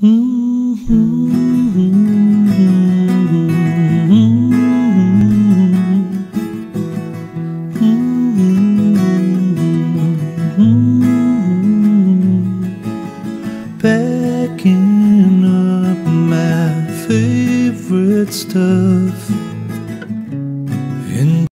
Packing up my favorite stuff.